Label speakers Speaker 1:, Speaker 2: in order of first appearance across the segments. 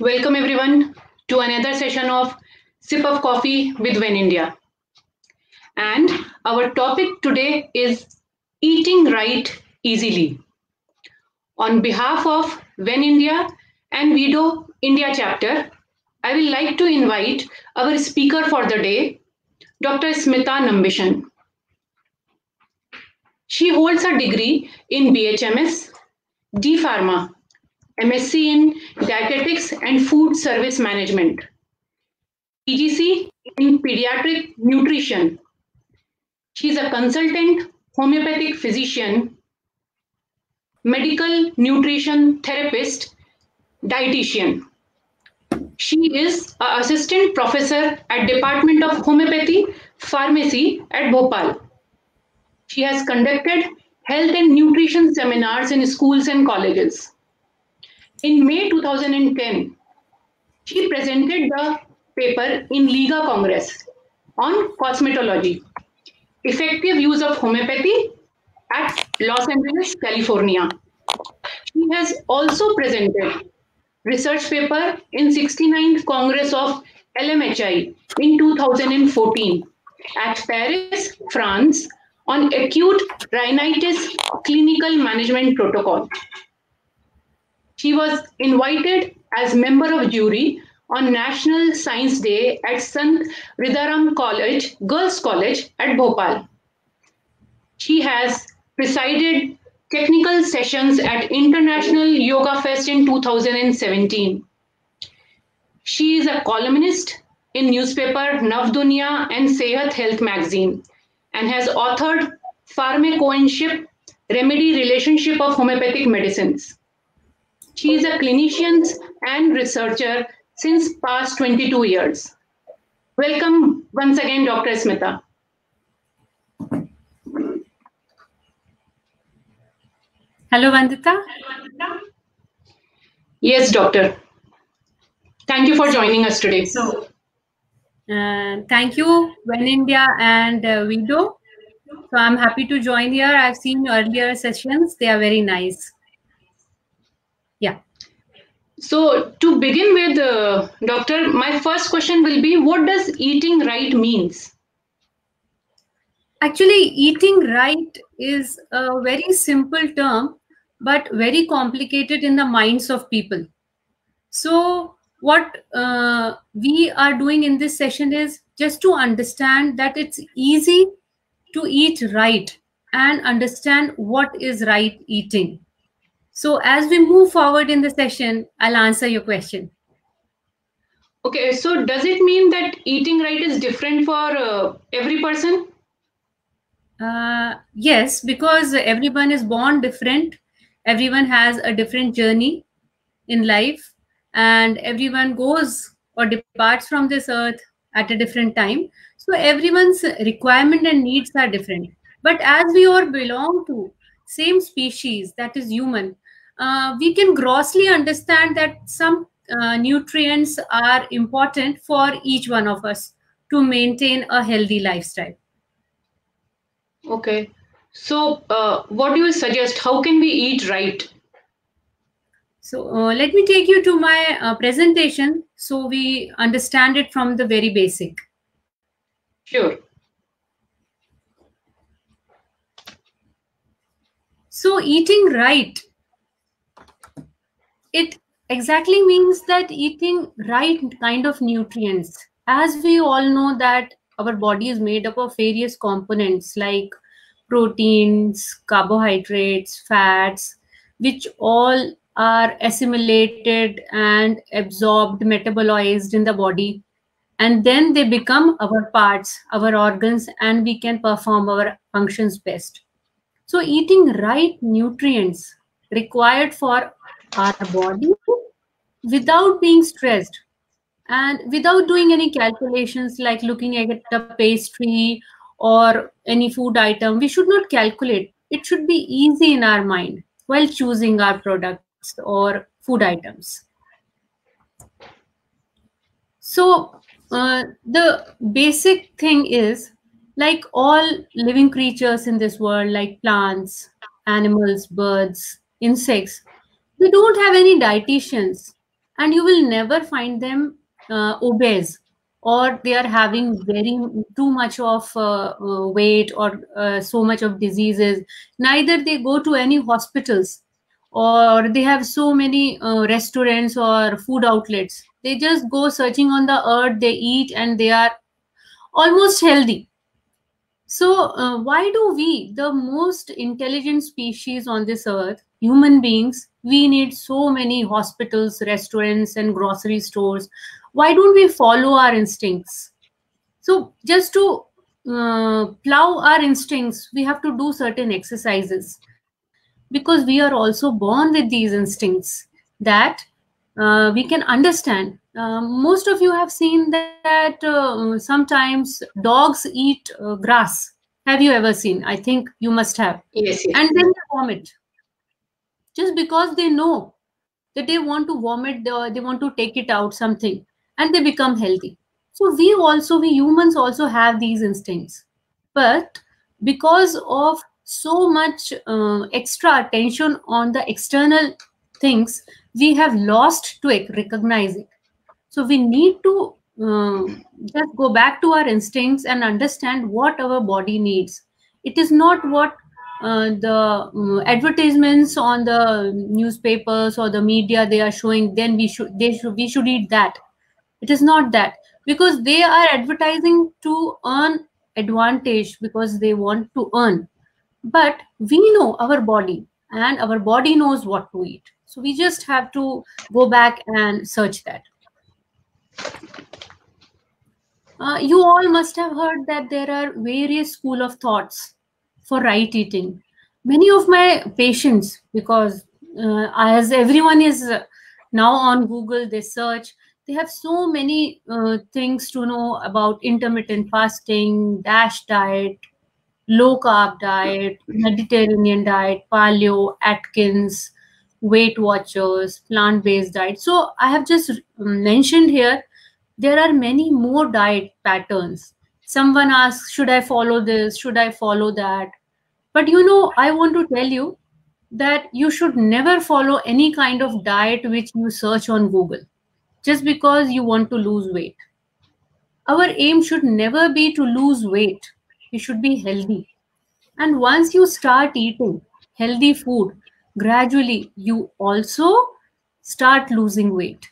Speaker 1: Welcome everyone to another session of Sip of Coffee with WEN India. And our topic today is eating right easily. On behalf of WEN India and WEDO India chapter, I will like to invite our speaker for the day, Dr. Smita Nambison. She holds a degree in BHMS, D Pharma, MSc in Dietetics and Food Service Management, PGC in Pediatric Nutrition. She is a consultant homeopathic physician, medical nutrition therapist, dietitian. She is an assistant professor at Department of Homeopathy Pharmacy at Bhopal. She has conducted health and nutrition seminars in schools and colleges. In May 2010, she presented the paper in Liga Congress on cosmetology, effective use of homeopathy at Los Angeles, California. She has also presented research paper in 69th Congress of LMHI in 2014 at Paris, France on acute rhinitis clinical management protocol. She was invited as member of jury on National Science Day at Sant Hirdaram College, Girls College at Bhopal. She has presided technical sessions at International Yoga Fest in 2017. She is a columnist in newspaper Nav Dunya and Sehat Health magazine and has authored Pharmacoinship Remedy Relationship of Homeopathic Medicines. She is a clinician and researcher since past 22 years. Welcome once again, Dr. Smita.
Speaker 2: Hello, Vandita.
Speaker 1: Yes, doctor. Thank you for joining us today.
Speaker 2: So, uh, thank you, WEN India and uh, WEDO. So I'm happy to join here. I've seen earlier sessions. They are very nice.
Speaker 1: So to begin with, uh, doctor, my first question will be, what does eating right means?
Speaker 2: Actually, eating right is a very simple term, but very complicated in the minds of people. So what uh, we are doing in this session is just to understand that it's easy to eat right and understand what is right eating. So as we move forward in the session, I'll answer your question.
Speaker 1: Okay, so does it mean that eating right is different for uh, every person?
Speaker 2: Uh, yes, because everyone is born different. Everyone has a different journey in life, and everyone goes or departs from this earth at a different time. So everyone's requirement and needs are different. But as we all belong to same species, that is human, uh, we can grossly understand that some uh, nutrients are important for each one of us to maintain a healthy lifestyle.
Speaker 1: Okay. So, uh, what do you suggest? How can we eat right?
Speaker 2: So, uh, let me take you to my uh, presentation so we understand it from the very basic.
Speaker 1: Sure.
Speaker 2: So, eating right, it exactly means that eating right kind of nutrients. As we all know that our body is made up of various components like proteins, carbohydrates, fats, which all are assimilated and absorbed, metabolized in the body. And then they become our parts, our organs, and we can perform our functions best. So, eating right nutrients required for our body without being stressed and without doing any calculations like looking at a pastry or any food item we should not calculate. It should be easy in our mind while choosing our products or food items. So uh, the basic thing is like all living creatures in this world like plants animals birds insects they don't have any dietitians and you will never find them uh, obese or they are having very too much of uh, uh, weight or uh, so much of diseases. Neither they go to any hospitals or they have so many uh, restaurants or food outlets. They just go searching on the earth they eat and they are almost healthy. So uh, why do we the most intelligent species on this earth human beings we need so many hospitals restaurants and grocery stores. Why don't we follow our instincts? So just to uh, plow our instincts we have to do certain exercises. Because we are also born with these instincts that uh, we can understand. Um, most of you have seen that uh, sometimes dogs eat uh, grass. Have you ever seen? I think you must have.
Speaker 1: Yes, yes.
Speaker 2: and then they vomit just because they know that they want to vomit they, they want to take it out something and they become healthy. So we also we humans also have these instincts. But because of so much uh, extra attention on the external things we have lost to recognize it so we need to uh, just go back to our instincts and understand what our body needs. It is not what uh, the um, advertisements on the newspapers or the media they are showing then we should they should we should eat that. It is not that. Because they are advertising to earn advantage because they want to earn. But we know our body and our body knows what to eat. So we just have to go back and search that. Uh, you all must have heard that there are various school of thoughts for right eating. Many of my patients because uh, as everyone is now on google they search they have so many uh, things to know about intermittent fasting dash diet low carb diet mediterranean diet paleo atkins weight watchers plant based diet. So i have just mentioned here there are many more diet patterns. Someone asks should i follow this? Should i follow that but you know i want to tell you that you should never follow any kind of diet which you search on google just because you want to lose weight. Our aim should never be to lose weight. You should be healthy. And once you start eating healthy food, gradually you also start losing weight.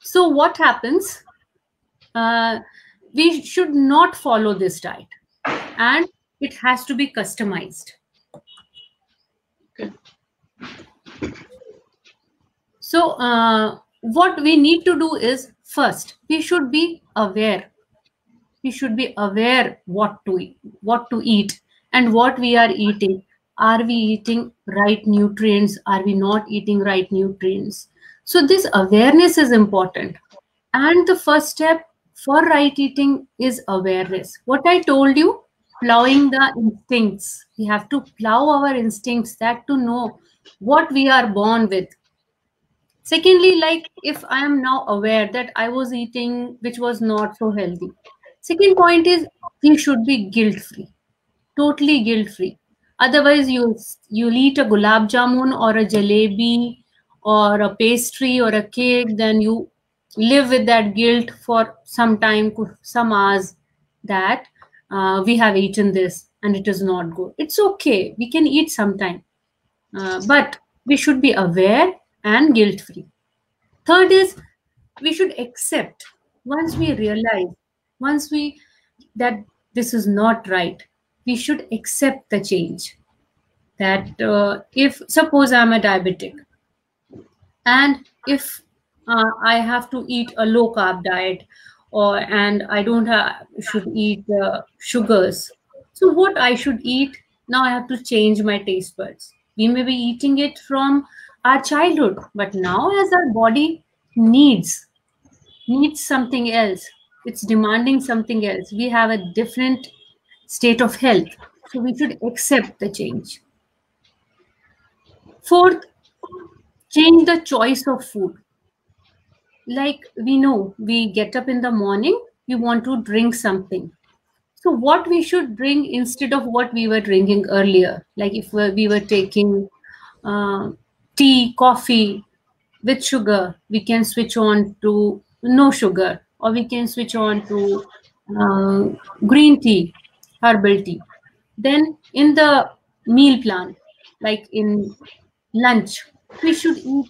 Speaker 2: So, what happens? Uh, we should not follow this diet and it has to be customized.
Speaker 1: Okay.
Speaker 2: So, uh, what we need to do is first we should be aware. We should be aware what to eat, what to eat, and what we are eating. Are we eating right nutrients? Are we not eating right nutrients? So this awareness is important. And the first step for right eating is awareness. What I told you, plowing the instincts. We have to plow our instincts that to know what we are born with secondly like if i am now aware that i was eating which was not so healthy second point is we should be guilt free totally guilt free otherwise you you'll eat a gulab jamun or a jalebi or a pastry or a cake then you live with that guilt for some time some hours that uh, we have eaten this and it is not good it's okay we can eat sometime uh, but we should be aware and guilt free. Third is we should accept once we realize, once we that this is not right, we should accept the change. That uh, if suppose I'm a diabetic and if uh, I have to eat a low carb diet or and I don't have should eat uh, sugars. So what I should eat? Now I have to change my taste buds. We may be eating it from our childhood but now as our body needs needs something else. It's demanding something else. We have a different state of health so we should accept the change. Fourth change the choice of food like we know we get up in the morning we want to drink something so what we should drink instead of what we were drinking earlier like if we were taking uh, tea, coffee with sugar, we can switch on to no sugar, or we can switch on to uh, green tea, herbal tea. Then in the meal plan, like in lunch, we should eat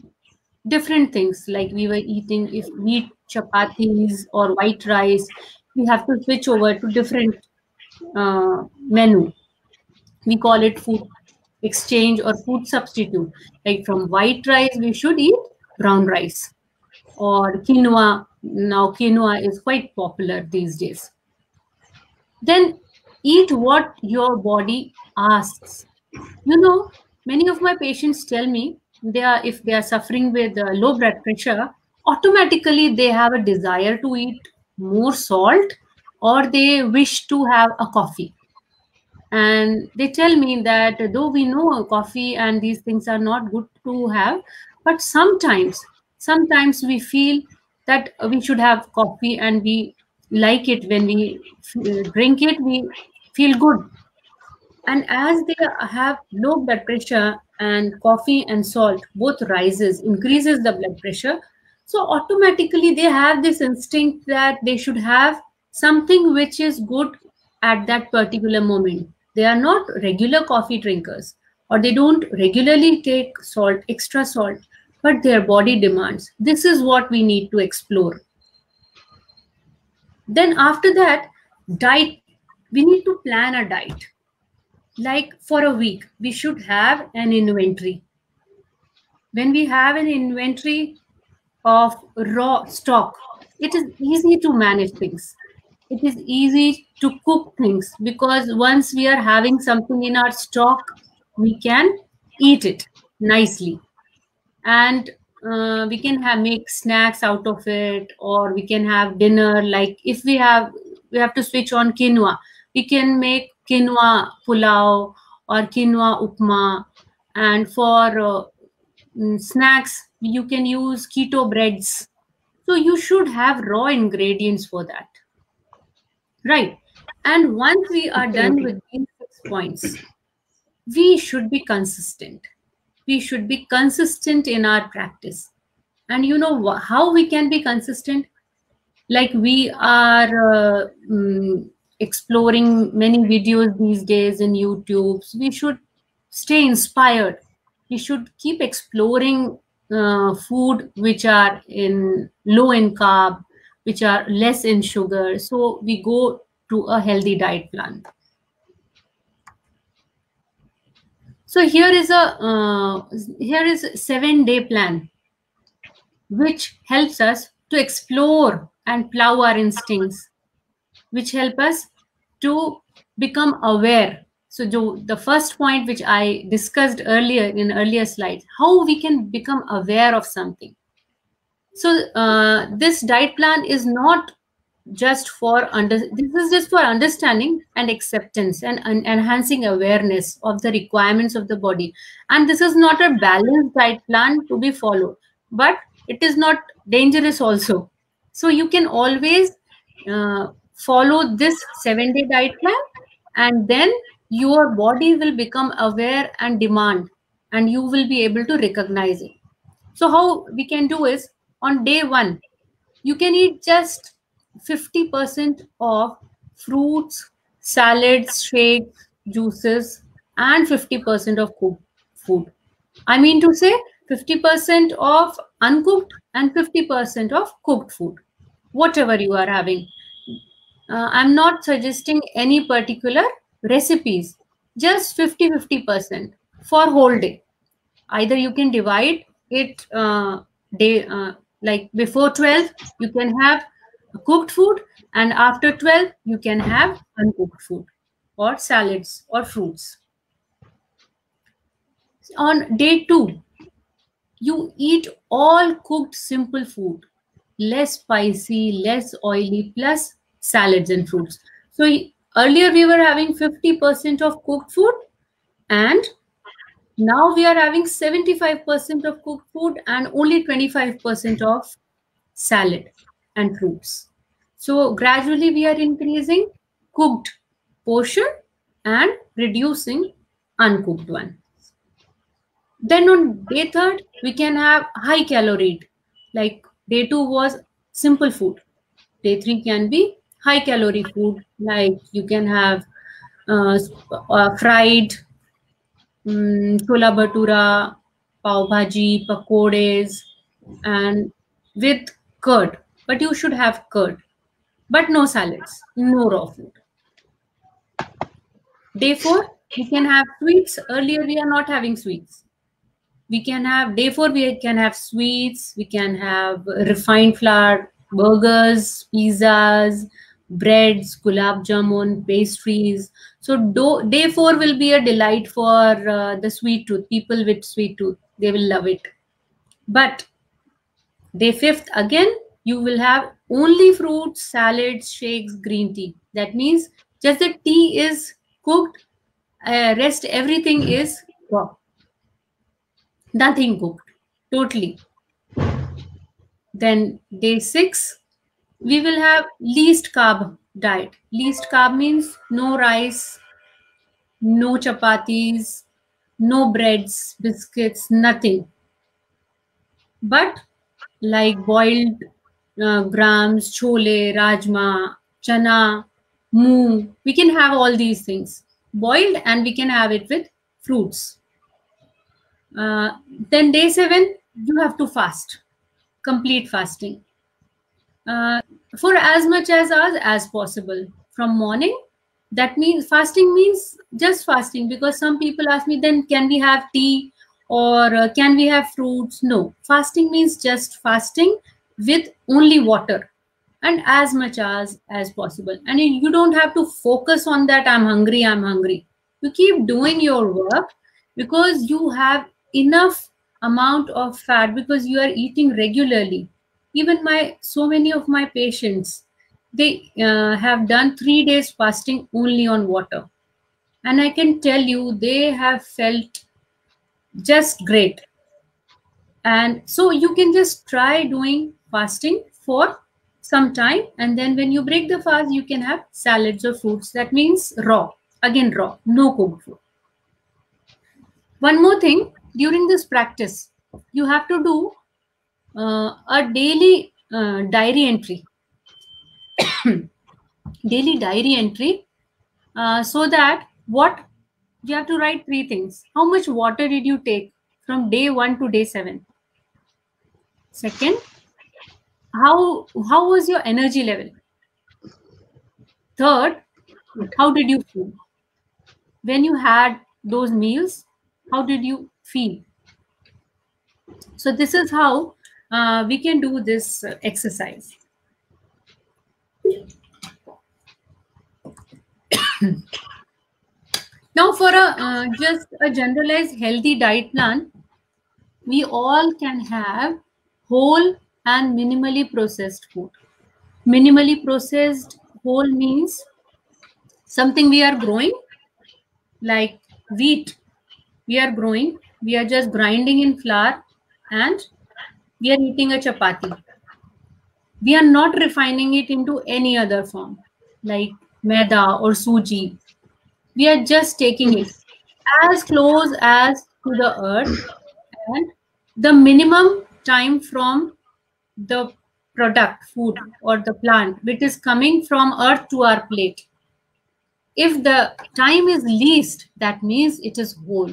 Speaker 2: different things. Like we were eating, if we eat chapatis or white rice, we have to switch over to different uh, menu. We call it food exchange or food substitute. Like from white rice, we should eat brown rice or quinoa. Now, quinoa is quite popular these days. Then eat what your body asks. You know, many of my patients tell me they are if they are suffering with uh, low blood pressure, automatically they have a desire to eat more salt or they wish to have a coffee. And they tell me that though we know coffee and these things are not good to have but sometimes sometimes we feel that we should have coffee and we like it. When we drink it we feel good. And as they have low blood pressure and coffee and salt both rises increases the blood pressure. So automatically they have this instinct that they should have something which is good at that particular moment. They are not regular coffee drinkers or they don't regularly take salt extra salt but their body demands. This is what we need to explore. Then after that diet. We need to plan a diet like for a week we should have an inventory. When we have an inventory of raw stock it is easy to manage things. It is easy to cook things because once we are having something in our stock we can eat it nicely. And uh, we can have make snacks out of it or we can have dinner. Like if we have we have to switch on quinoa we can make quinoa pulao or quinoa upma. And for uh, mm, snacks you can use keto breads. So you should have raw ingredients for that. Right. And once we are done with these six points we should be consistent. We should be consistent in our practice. And you know how we can be consistent? Like we are uh, um, exploring many videos these days in youtube we should stay inspired we should keep exploring uh, food which are in low in carb which are less in sugar. So we go to a healthy diet plan. So here is a uh, here is a seven day plan, which helps us to explore and plow our instincts, which help us to become aware. So the first point which I discussed earlier in earlier slides, how we can become aware of something. So uh, this diet plan is not just for under this is just for understanding and acceptance and, and enhancing awareness of the requirements of the body and this is not a balanced diet plan to be followed but it is not dangerous also so you can always uh, follow this seven day diet plan and then your body will become aware and demand and you will be able to recognize it so how we can do is on day one, you can eat just 50% of fruits, salads, shakes, juices, and 50% of cooked food. I mean to say 50% of uncooked and 50% of cooked food, whatever you are having. Uh, I'm not suggesting any particular recipes, just 50 50% for whole day. Either you can divide it uh, day uh, like before 12 you can have cooked food and after 12 you can have uncooked food or salads or fruits on day 2 you eat all cooked simple food less spicy less oily plus salads and fruits so earlier we were having 50% of cooked food and now we are having 75% of cooked food and only 25% of salad and fruits. So gradually we are increasing cooked portion and reducing uncooked one. then on day third we can have high calorie like day two was simple food day three can be high calorie food like you can have uh, uh, fried um, chola bhatura pav bhaji pakodes and with curd. But you should have curd but no salads no raw food. Day four we can have sweets. Earlier we are not having sweets. We can have day four we can have sweets. We can have refined flour burgers pizzas breads gulab jamun pastries. So do, day four will be a delight for uh, the sweet tooth people with sweet tooth. They will love it. But day fifth again you will have only fruits salads shakes green tea. That means just the tea is cooked uh, rest everything is raw. Nothing cooked. Totally. Then day six we will have least carb diet. Least carb means no rice no chapatis no breads biscuits nothing. But like boiled uh, grams chole rajma chana moong we can have all these things. Boiled and we can have it with fruits. Uh, then day seven, you have to fast, complete fasting. Uh, for as much as hours as possible from morning. That means fasting means just fasting because some people ask me, then can we have tea or uh, can we have fruits? No, fasting means just fasting with only water and as much as as possible. And you don't have to focus on that. I'm hungry. I'm hungry. You keep doing your work because you have enough amount of fat because you are eating regularly even my so many of my patients they uh, have done 3 days fasting only on water. And i can tell you they have felt just great. And so you can just try doing fasting for some time. And then when you break the fast you can have salads or fruits. That means raw. Again raw. No cooked food. One more thing. During this practice, you have to do a daily uh, diary entry. daily diary entry uh, so that what you have to write three things. How much water did you take from day one to day seven? Second, how how was your energy level? Third, how did you feel? When you had those meals, how did you feel. So this is how uh, we can do this uh, exercise. now for a uh, just a generalized healthy diet plan, we all can have whole and minimally processed food. Minimally processed whole means something we are growing like wheat we are growing we are just grinding in flour and we are eating a chapati. We are not refining it into any other form like maida or suji. We are just taking it as close as to the earth and the minimum time from the product food or the plant which is coming from earth to our plate. If the time is least that means it is whole.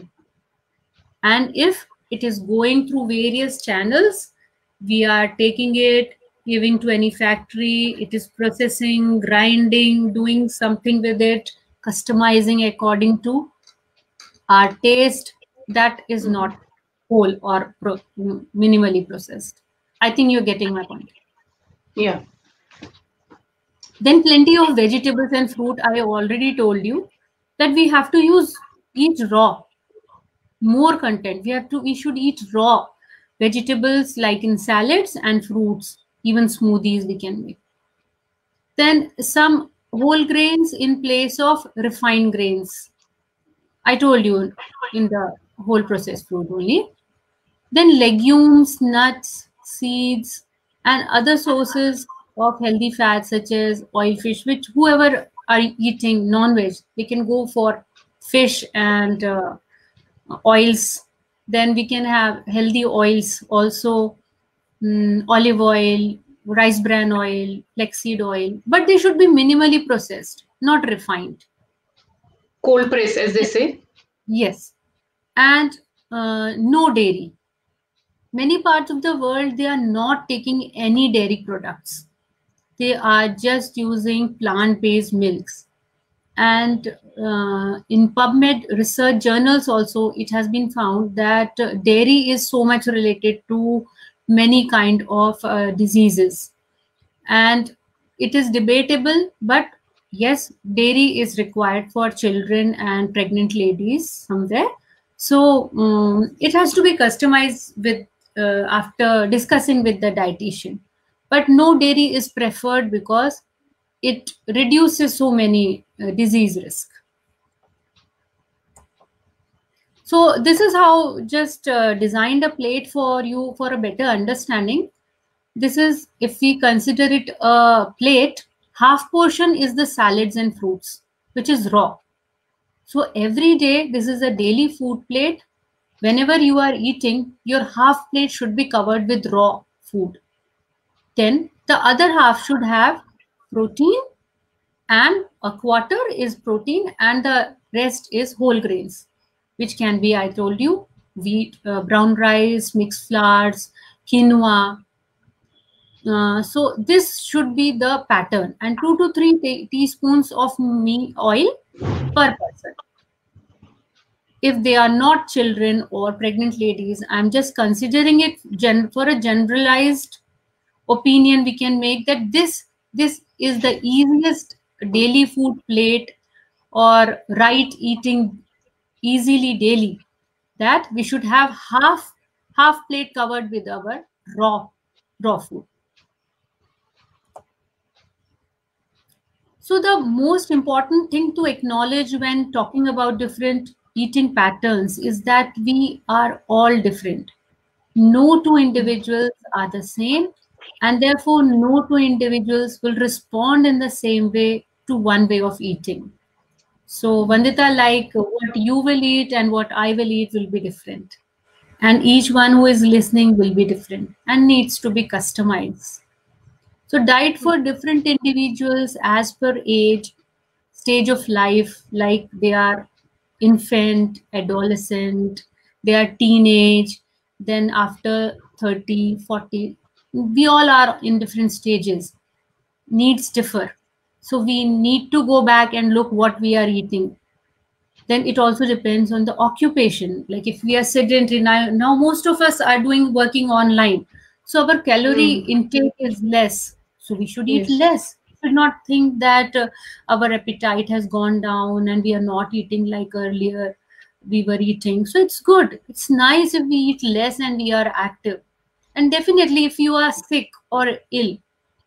Speaker 2: And if it is going through various channels, we are taking it, giving to any factory, it is processing, grinding, doing something with it, customizing according to our taste. That is not whole or pro minimally processed. I think you're getting my point.
Speaker 1: Yeah.
Speaker 2: Then plenty of vegetables and fruit. I already told you that we have to use eat raw more content we have to we should eat raw vegetables like in salads and fruits even smoothies we can make. Then some whole grains in place of refined grains. I told you in the whole processed food only. Then legumes nuts seeds and other sources of healthy fats such as oil fish which whoever are eating non-veg they can go for fish and uh, oils then we can have healthy oils also um, olive oil rice bran oil flaxseed oil but they should be minimally processed not refined.
Speaker 1: Cold press as they say?
Speaker 2: Yes. And uh, no dairy. Many parts of the world they are not taking any dairy products. They are just using plant based milks and uh, in PubMed research journals also, it has been found that dairy is so much related to many kind of uh, diseases. And it is debatable, but yes, dairy is required for children and pregnant ladies somewhere. So um, it has to be customized with uh, after discussing with the dietitian. But no dairy is preferred because it reduces so many uh, disease risk. So this is how just uh, designed a plate for you for a better understanding. This is, if we consider it a plate, half portion is the salads and fruits, which is raw. So every day, this is a daily food plate. Whenever you are eating, your half plate should be covered with raw food. Then the other half should have protein and a quarter is protein and the rest is whole grains which can be i told you wheat uh, brown rice mixed flours quinoa. Uh, so this should be the pattern. And 2 to 3 teaspoons of me oil per person. If they are not children or pregnant ladies i'm just considering it for a generalized opinion we can make that this this is the easiest daily food plate or right eating easily daily that we should have half half plate covered with our raw raw food. So the most important thing to acknowledge when talking about different eating patterns is that we are all different. No two individuals are the same and therefore no two individuals will respond in the same way to one way of eating. So, Vandita, like what you will eat and what I will eat will be different. And each one who is listening will be different and needs to be customized. So, diet for different individuals as per age, stage of life, like they are infant, adolescent, they are teenage, then after 30, 40, we all are in different stages. Needs differ. So we need to go back and look what we are eating. Then it also depends on the occupation. Like if we are sedentary now, now most of us are doing working online. So our calorie mm. intake is less. So we should eat yes. less. We should not think that uh, our appetite has gone down and we are not eating like earlier we were eating. So it's good. It's nice if we eat less and we are active and definitely if you are sick or ill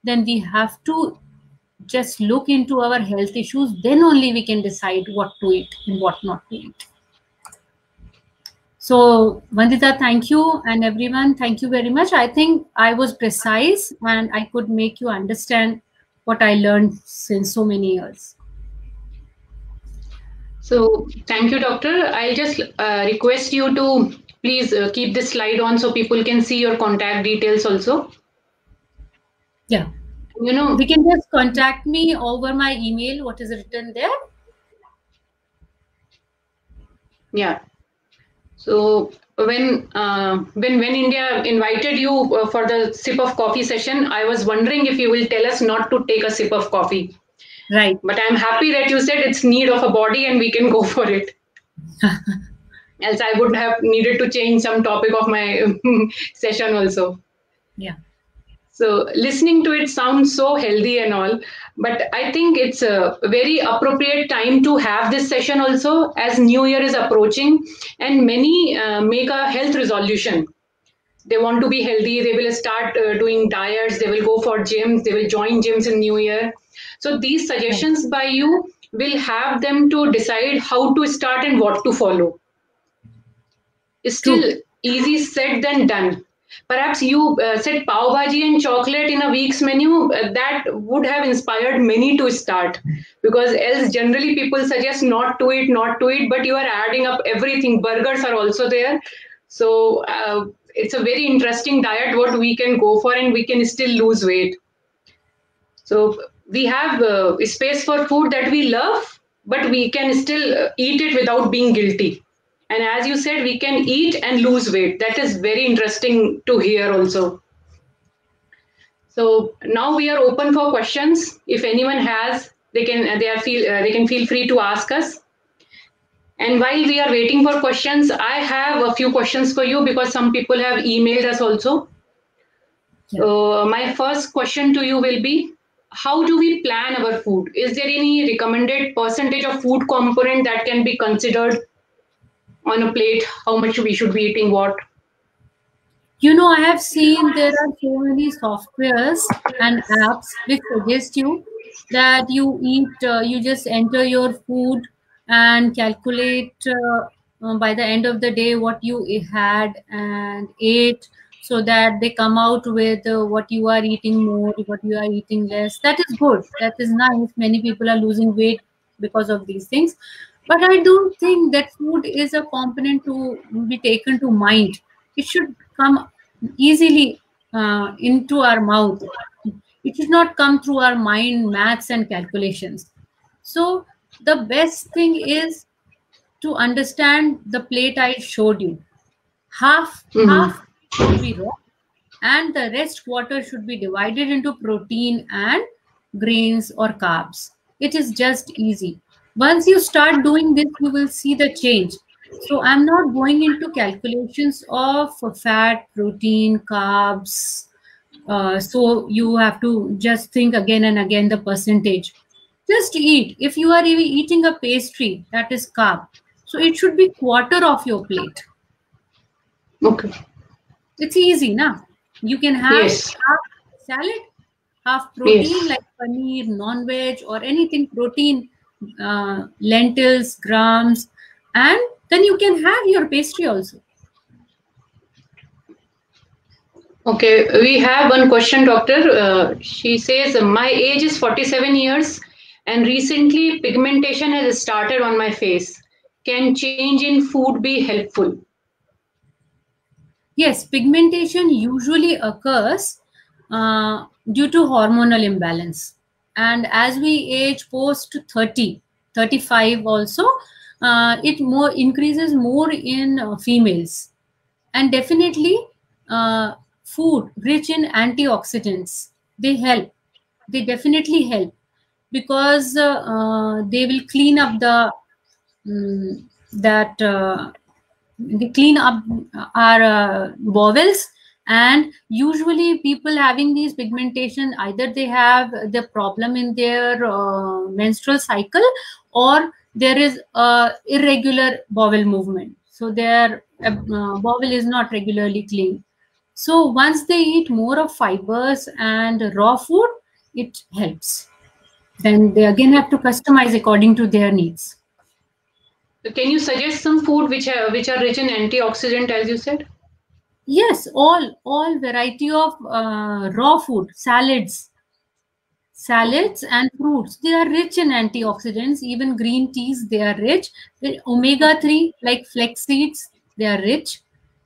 Speaker 2: then we have to just look into our health issues, then only we can decide what to eat and what not to eat. So, Vandita, thank you. And everyone, thank you very much. I think I was precise and I could make you understand what I learned since so many years.
Speaker 1: So, thank you, Doctor. I'll just uh, request you to please uh, keep this slide on so people can see your contact details also.
Speaker 2: Yeah. You know we can just contact me over my email. What is written there?
Speaker 1: Yeah. So when uh, when WEN India invited you uh, for the sip of coffee session i was wondering if you will tell us not to take a sip of coffee.
Speaker 2: Right.
Speaker 1: But i'm happy that you said it's need of a body and we can go for it else i would have needed to change some topic of my session also
Speaker 2: yeah
Speaker 1: so listening to it sounds so healthy and all, but I think it's a very appropriate time to have this session also as New Year is approaching, and many uh, make a health resolution. They want to be healthy. They will start uh, doing diets. They will go for gyms. They will join gyms in New Year. So these suggestions by you will have them to decide how to start and what to follow. It's still True. easy said than done Perhaps you uh, said pav bhaji and chocolate in a week's menu. Uh, that would have inspired many to start because else generally people suggest not to eat, not to eat, but you are adding up everything. Burgers are also there. So uh, it's a very interesting diet what we can go for and we can still lose weight. So we have uh, space for food that we love, but we can still uh, eat it without being guilty. And as you said, we can eat and lose weight. That is very interesting to hear also. So now we are open for questions. If anyone has, they can they are feel uh, they can feel free to ask us. And while we are waiting for questions, I have a few questions for you because some people have emailed us also. Yeah. Uh, my first question to you will be how do we plan our food? Is there any recommended percentage of food component that can be considered on a plate? How much we should be eating what?
Speaker 2: You know, I have seen there are so many softwares and apps which suggest you that you eat, uh, you just enter your food and calculate uh, uh, by the end of the day what you had and ate so that they come out with uh, what you are eating more what you are eating less that is good that is nice many people are losing weight because of these things but i don't think that food is a component to be taken to mind it should come easily uh, into our mouth it should not come through our mind maths and calculations so the best thing is to understand the plate I showed you. Half mm-hmm. half should be raw, and the rest quarter should be divided into protein and grains or carbs. It is just easy. Once you start doing this, you will see the change. So I'm not going into calculations of fat, protein, carbs. Uh, so you have to just think again and again the percentage just eat. If you are eating a pastry, that is carb. So it should be quarter of your plate.
Speaker 1: Okay.
Speaker 2: It's easy now. You can have yes. half salad, half protein yes. like paneer, non-veg or anything protein, uh, lentils, grams, and then you can have your pastry also.
Speaker 1: Okay, we have one question, doctor. Uh, she says, My age is 47 years and recently, pigmentation has started on my face. Can change in food be helpful?
Speaker 2: Yes, pigmentation usually occurs uh, due to hormonal imbalance. And as we age post 30, 35 also, uh, it more increases more in uh, females. And definitely, uh, food rich in antioxidants, they help. They definitely help because uh, they will clean up the um, that uh, they clean up our uh, bowels and usually people having these pigmentation either they have the problem in their uh, menstrual cycle or there is a irregular bowel movement so their uh, bowel is not regularly clean so once they eat more of fibers and raw food it helps then they again have to customize according to their needs.
Speaker 1: Can you suggest some food which are which are rich in antioxidant, as you said?
Speaker 2: Yes, all all variety of uh, raw food, salads, salads and fruits. They are rich in antioxidants. Even green teas, they are rich. Omega three, like flex seeds, they are rich.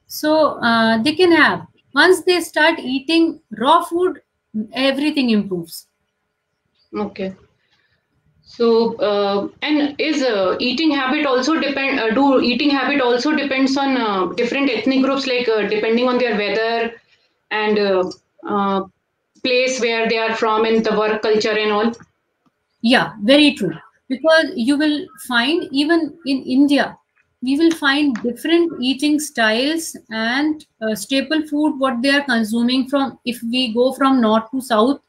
Speaker 2: So uh, they can have. Once they start eating raw food, everything improves.
Speaker 1: Okay. So, uh, and is uh, eating habit also depend? Uh, do eating habit also depends on uh, different ethnic groups, like uh, depending on their weather and uh, place where they are from and the work culture and all.
Speaker 2: Yeah, very true. Because you will find even in India, we will find different eating styles and staple food what they are consuming from. If we go from north to south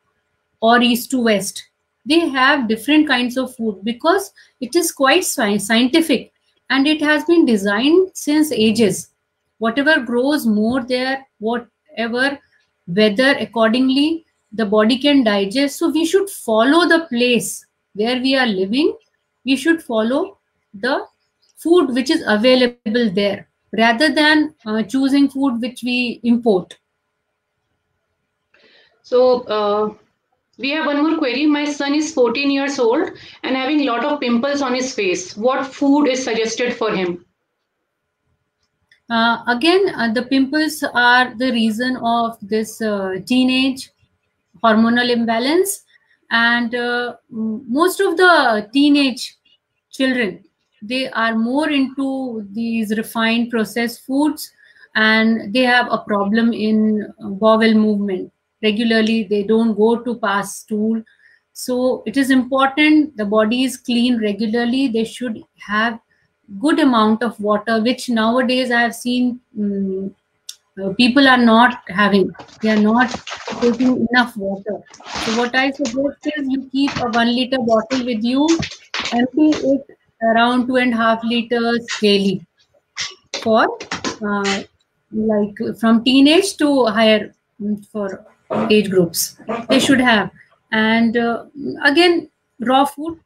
Speaker 2: or east to west they have different kinds of food because it is quite scientific and it has been designed since ages. Whatever grows more there whatever weather accordingly the body can digest. So we should follow the place where we are living. We should follow the food which is available there rather than uh, choosing food which we import.
Speaker 1: So uh, we have one more query. My son is 14 years old and having a lot of pimples on his face. What food is suggested for him?
Speaker 2: Uh, again, uh, the pimples are the reason of this uh, teenage hormonal imbalance, and uh, most of the teenage children they are more into these refined processed foods, and they have a problem in bowel movement regularly. They don't go to pass stool, so it is important the body is clean regularly. They should have good amount of water which nowadays i have seen um, people are not having they are not taking enough water so what i suggest is you keep a one liter bottle with you empty it around two and a half liters daily for uh, like from teenage to higher mm, for age groups. They should have. And uh, again raw food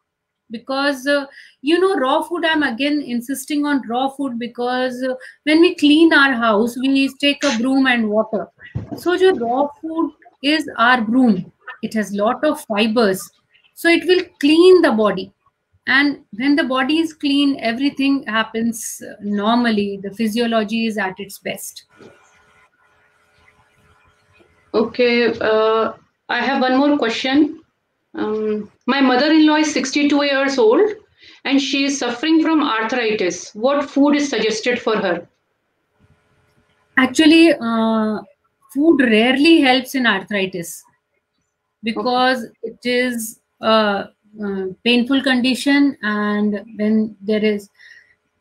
Speaker 2: because uh, you know raw food i'm again insisting on raw food because uh, when we clean our house we take a broom and water. So the raw food is our broom. It has lot of fibers. So it will clean the body. And when the body is clean everything happens uh, normally. The physiology is at its best
Speaker 1: okay uh, i have one more question um, my mother-in-law is 62 years old and she is suffering from arthritis. What food is suggested for her?
Speaker 2: Actually, uh, food rarely helps in arthritis because okay. it is a, a painful condition and when there is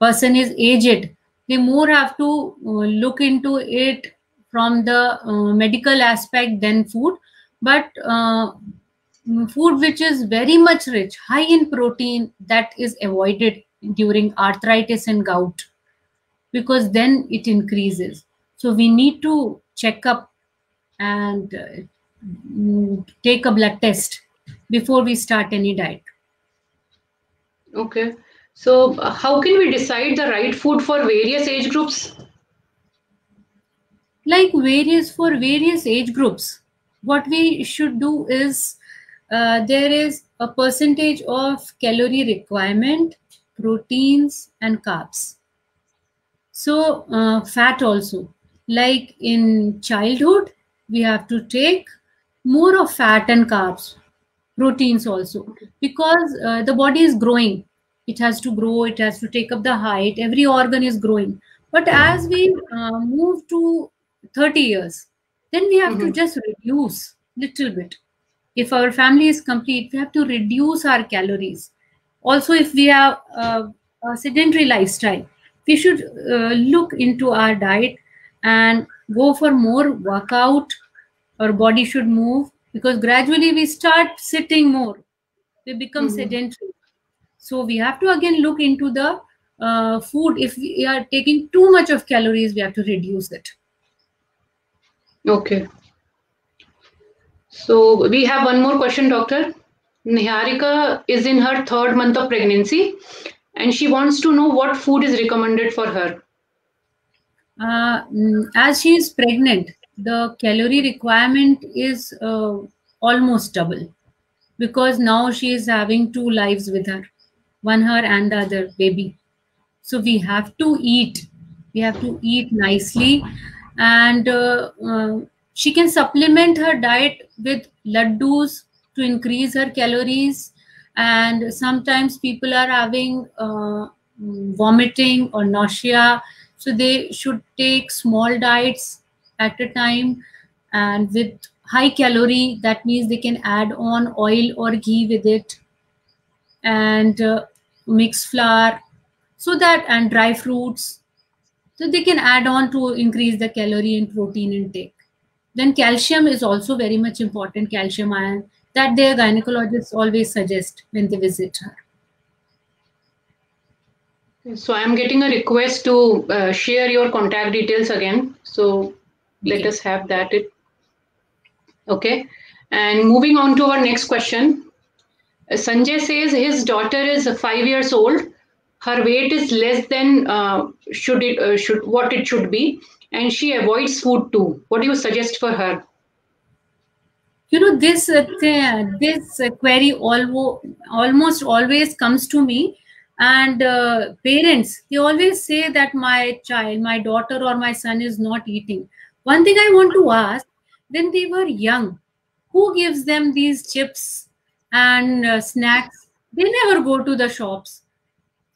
Speaker 2: person is aged they more have to uh, look into it from the uh, medical aspect than food but uh, food which is very much rich, high in protein, that is avoided during arthritis and gout because then it increases. So we need to check up and uh, mm, take a blood test before we start any diet.
Speaker 1: Okay. So how can we decide the right food for various age groups?
Speaker 2: Like various for various age groups, what we should do is uh, there is a percentage of calorie requirement, proteins, and carbs. So, uh, fat also. Like in childhood, we have to take more of fat and carbs, proteins also, because uh, the body is growing. It has to grow, it has to take up the height, every organ is growing. But as we uh, move to 30 years, then we have mm-hmm. to just reduce little bit if our family is complete, we have to reduce our calories. Also, if we have a, a sedentary lifestyle, we should uh, look into our diet and go for more workout. Our body should move because gradually we start sitting more. We become mm-hmm. sedentary. So we have to again look into the uh, food. If we are taking too much of calories, we have to reduce it.
Speaker 1: Okay. So we have one more question, doctor. Niharika is in her third month of pregnancy and she wants to know what food is recommended for her.
Speaker 2: Uh, mm, as she is pregnant, the calorie requirement is uh, almost double because now she is having two lives with her, one her and the other baby. So we have to eat. We have to eat nicely and uh, uh she can supplement her diet with laddus to increase her calories. And sometimes people are having uh, vomiting or nausea. So they should take small diets at a time and with high calorie. That means they can add on oil or ghee with it and uh, mix flour so that and dry fruits so they can add on to increase the calorie and protein intake then calcium is also very much important, calcium ion, that their gynecologists always suggest when they visit her.
Speaker 1: So I'm getting a request to uh, share your contact details again. So let us have that. It, okay. And moving on to our next question. Uh, Sanjay says his daughter is five years old. Her weight is less than uh, should it uh, should what it should be and she avoids food too. What do you suggest for her?
Speaker 2: You know, this uh, th- this uh, query almost always comes to me, and uh, parents they always say that my child my daughter or my son is not eating one thing i want to ask when they were young who gives them these chips and uh, snacks they never go to the shops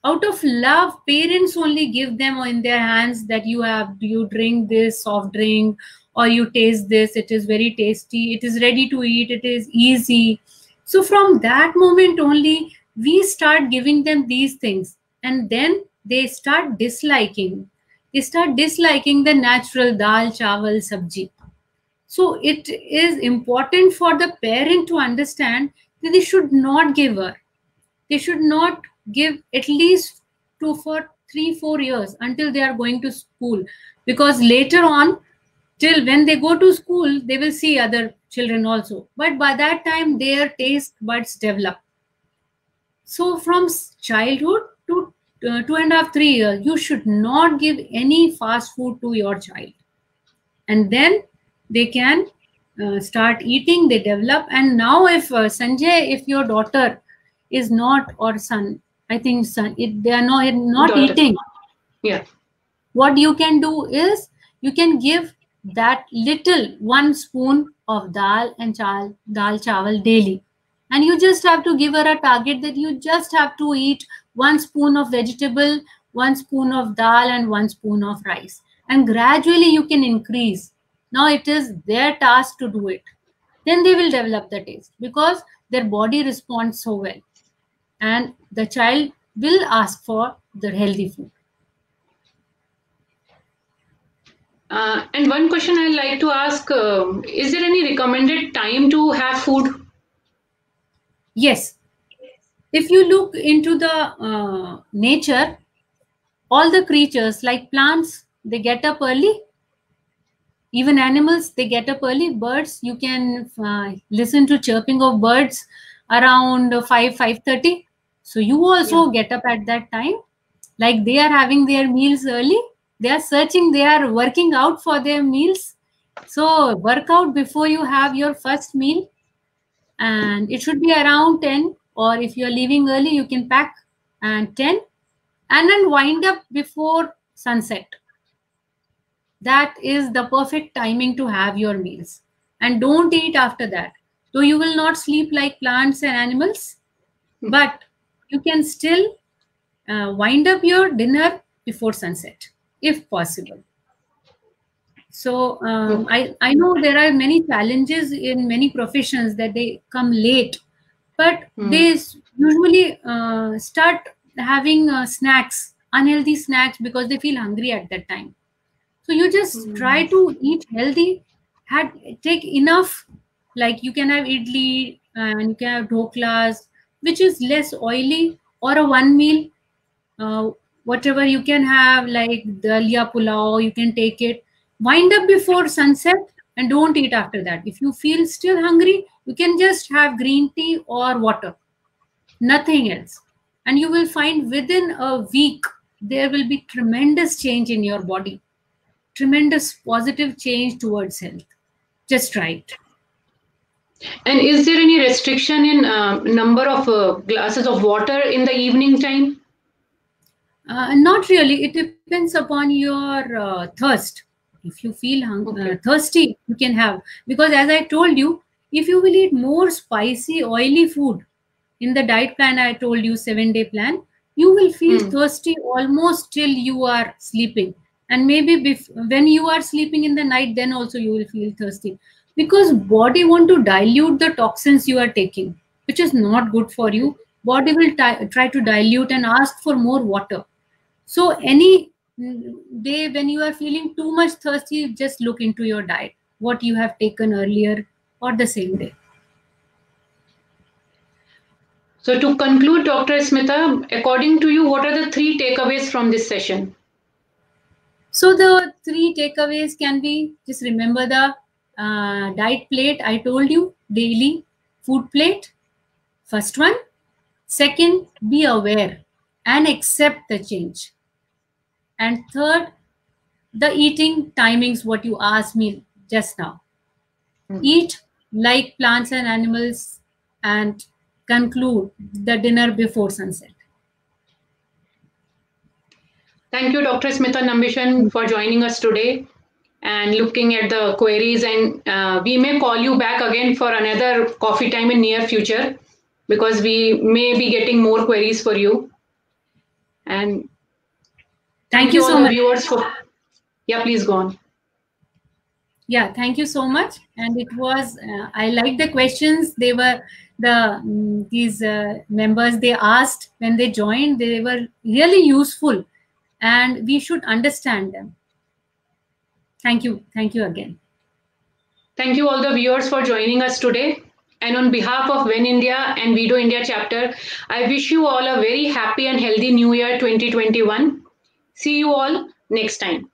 Speaker 2: out of love parents only give them in their hands that you have you drink this soft drink or you taste this it is very tasty it is ready to eat it is easy. So from that moment only we start giving them these things. And then they start disliking. They start disliking the natural dal chawal sabji. So it is important for the parent to understand that they should not give her they should not give at least two for three four years until they are going to school because later on till when they go to school they will see other children also but by that time their taste buds develop so from childhood to uh, two and a half, three years, you should not give any fast food to your child. And then they can uh, start eating, they develop. And now if uh, Sanjay, if your daughter is not, or son, I think it, they are not, not daughter. eating.
Speaker 1: Yeah.
Speaker 2: What you can do is you can give that little one spoon of dal and chal, dal chawal daily and you just have to give her a target that you just have to eat one spoon of vegetable one spoon of dal and one spoon of rice and gradually you can increase now it is their task to do it then they will develop the taste because their body responds so well and the child will ask for the healthy food
Speaker 1: uh, and one question I'd like to ask uh, Is there any recommended time to have food?
Speaker 2: Yes. If you look into the uh, nature, all the creatures like plants, they get up early. Even animals, they get up early. Birds, you can uh, listen to chirping of birds around 5, 5.30. So you also yeah. get up at that time. Like they are having their meals early. They are searching, they are working out for their meals. So work out before you have your first meal and it should be around 10 or if you're leaving early you can pack and 10 and then wind up before sunset that is the perfect timing to have your meals and don't eat after that so you will not sleep like plants and animals but you can still uh, wind up your dinner before sunset if possible so um, I, I know there are many challenges in many professions that they come late, but mm. they usually uh, start having uh, snacks, unhealthy snacks because they feel hungry at that time. So you just mm. try to eat healthy, had take enough, like you can have idli and you can have dhoklas, which is less oily, or a one meal, uh, whatever you can have, like dalia pulao, you can take it wind up before sunset and don't eat after that. If you feel still hungry, you can just have green tea or water, nothing else. And you will find within a week, there will be tremendous change in your body, tremendous positive change towards health. Just try it.
Speaker 1: And is there any restriction in uh, number of uh, glasses of water in the evening time?
Speaker 2: Uh, not really. It depends upon your uh, thirst if you feel hung- uh, okay. thirsty you can have because as i told you if you will eat more spicy oily food in the diet plan i told you seven day plan you will feel mm. thirsty almost till you are sleeping and maybe when you are sleeping in the night then also you will feel thirsty because body want to dilute the toxins you are taking which is not good for you. Body will try to dilute and ask for more water. So any mm, day when you are feeling too much thirsty just look into your diet. What you have taken earlier or the same day.
Speaker 1: So to conclude dr smita according to you what are the three takeaways from this session?
Speaker 2: So the three takeaways can be just remember the uh, diet plate i told you daily food plate first one second be aware and accept the change and third, the eating timings, what you asked me just now. Mm. Eat like plants and animals and conclude the dinner before sunset.
Speaker 1: Thank you, Dr. Smita Nambison, for joining us today and looking at the queries. And uh, we may call you back again for another coffee time in near future because we may be getting more queries for you. And
Speaker 2: thank, thank you, so much.
Speaker 1: viewers for yeah, please go on.
Speaker 2: Yeah, thank you so much. And it was uh, I like the questions. They were the um, these uh, members they asked when they joined. They were really useful and we should understand them. Thank you. Thank you again.
Speaker 1: Thank you all the viewers for joining us today. And on behalf of WEN India and WEDO India chapter, I wish you all a very happy and healthy New Year 2021. See you all next time.